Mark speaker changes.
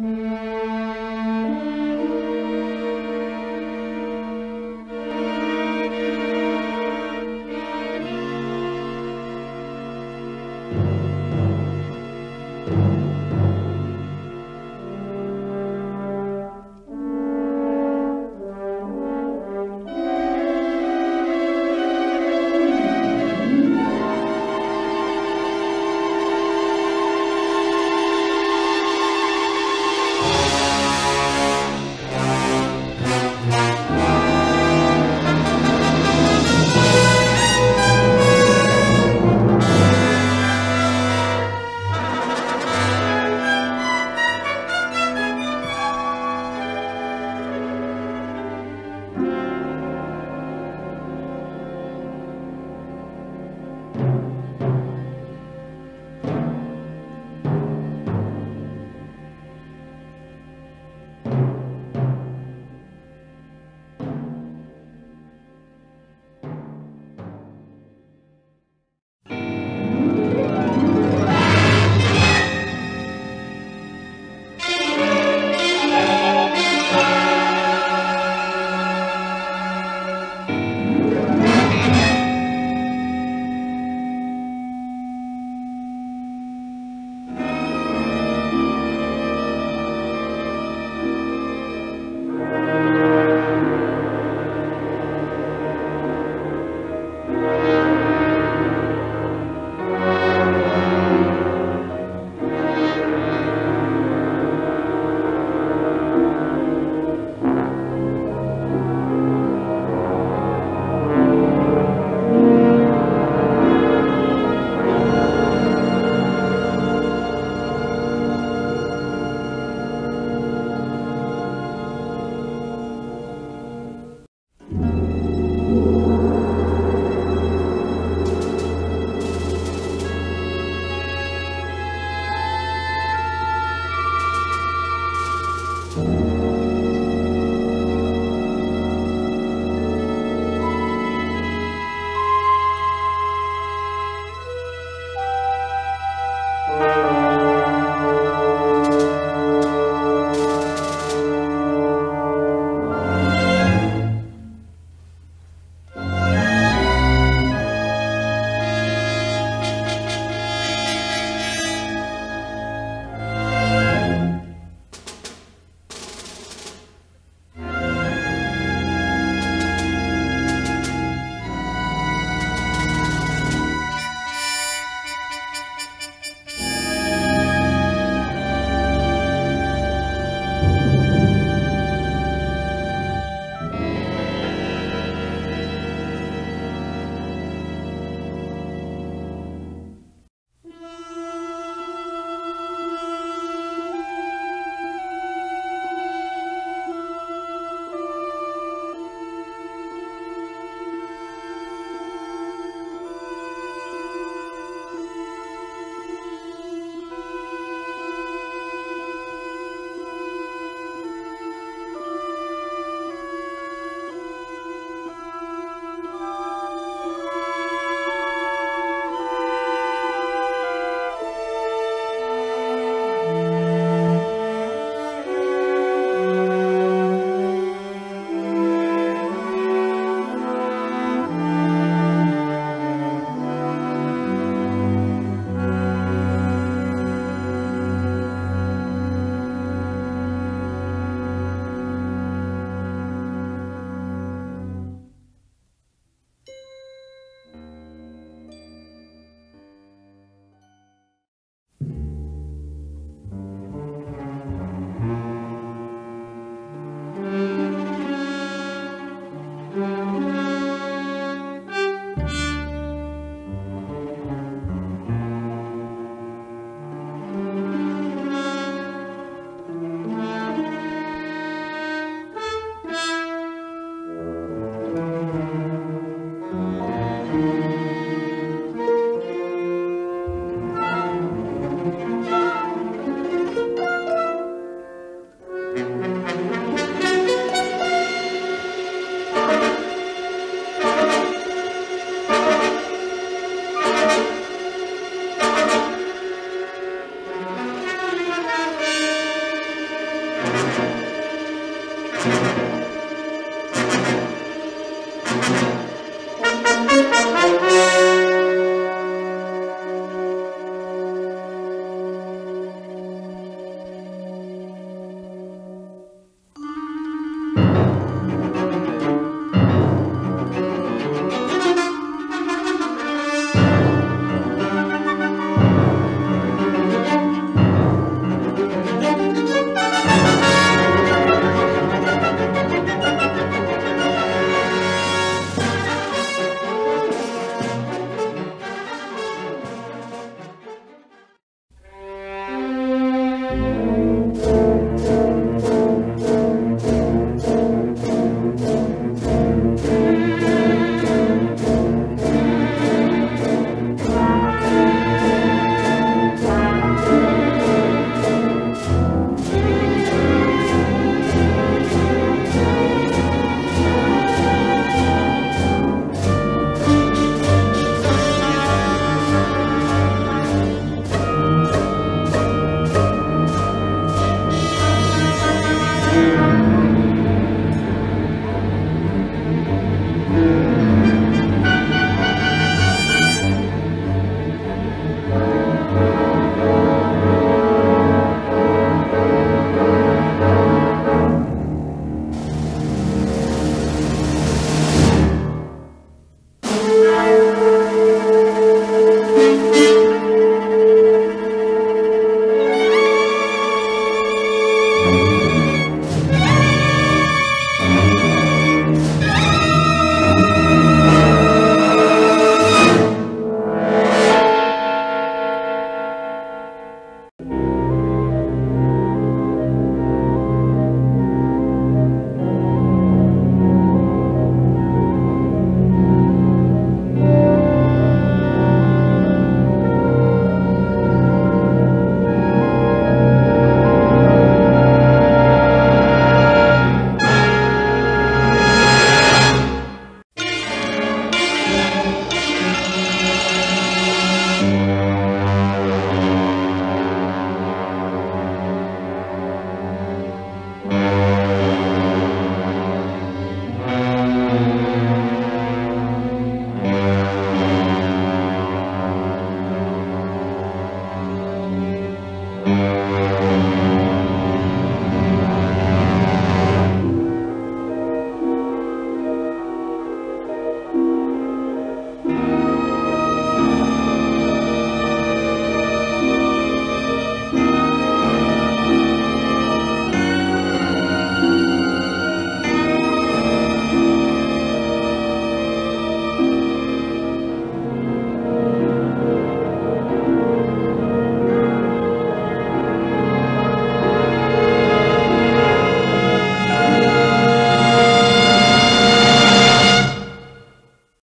Speaker 1: Música